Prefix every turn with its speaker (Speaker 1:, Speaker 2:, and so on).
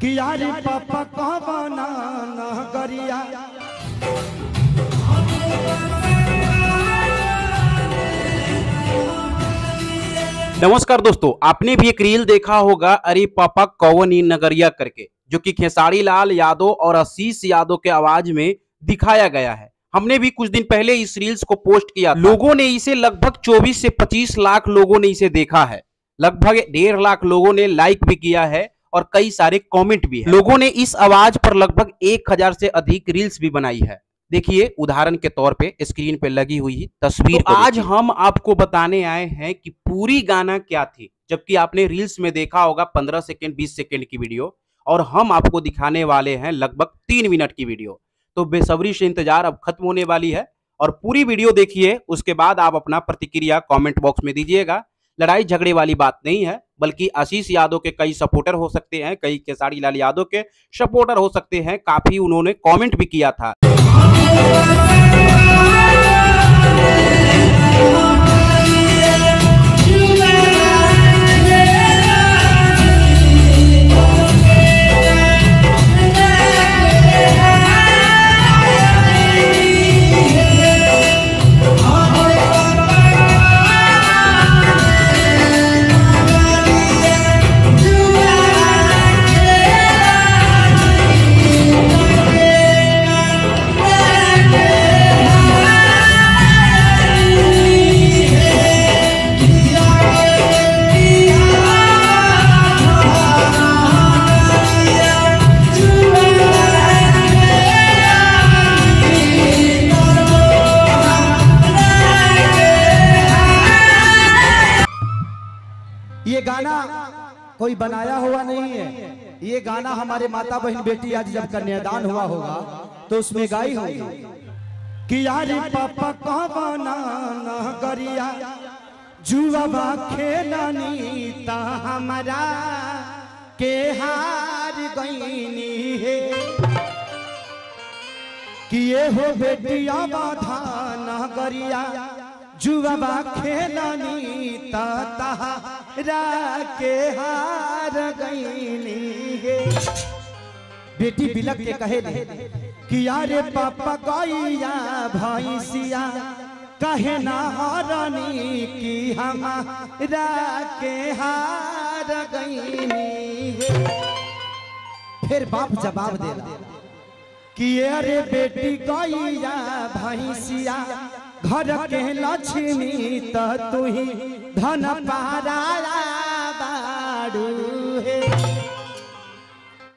Speaker 1: कि यार पापा कहबना नगरिया
Speaker 2: नमस्कार दोस्तों, आपने भी एक रील देखा होगा, अरे पापा ई नगरिया करके, जो कि खेसारी लाल यादव और आशीष यादव के आवाज़ में दिखाया गया है। हमने भी कुछ दिन पहले इस रील्स को पोस्ट किया लोगों ने इसे लगभग 24 से 25 लाख लोगों ने इसे देखा है। लगभग डेढ़ लाख लोगों ने लाइक भी किया है। और कई सारे कमेंट भी है। लोगों ने इस आवाज़ पर लगभग एक हज़ार से अधिक रील्स भी बनाई है। देखिए उदाहरण के तौर पे स्क्रीन पे लगी हुई तस्वीर तो आज हम आपको बताने आए हैं कि पूरी गाना क्या थी जबकि आपने रील्स में देखा होगा 15 सेकेंड 20 सेकेंड की वीडियो और हम आपको दिखाने वाले हैं लगभग तीन मिनट की वीडियो। तो बेसब्री से इंतज़ार अब खत्म होने वाली है और पूरी वीडियो देखिए उसके बाद आप अपना प्रतिक्रिया कमेंट बॉक्स में दीजिएगा। लड़ाई झगड़े वाली बात नहीं है बल्कि आशीष यादव के कई सपोर्टर हो सकते हैं, कई केसारी लाल यादव के सपोर्टर हो सकते हैं, काफ़ी उन्होंने कॉमेंट भी किया था।
Speaker 1: ये गाना कोई बनाया हुआ नहीं है। ये गाना हमारे माता बहन बेटी आज जब कन्यादान हुआ होगा तो उसमें गाई होगी कि यार पापा कहबना करिया, जुआ खेलनी ता हमारा, के हार गईनी है। कि ये हो बेटिया बाधा नगरिया जुआ खेलनी तहारा के हार गईनी है। बेटी बिलक के कहे ले कि यारे पापा गैया भैंसिया कहे ना हरनी कि हमारा के हार गईनी है। फिर बाप जवाब देला कि अरे बेटी गैया भैंसिया घर के लक्ष्मी तु धन पारा बाड़ू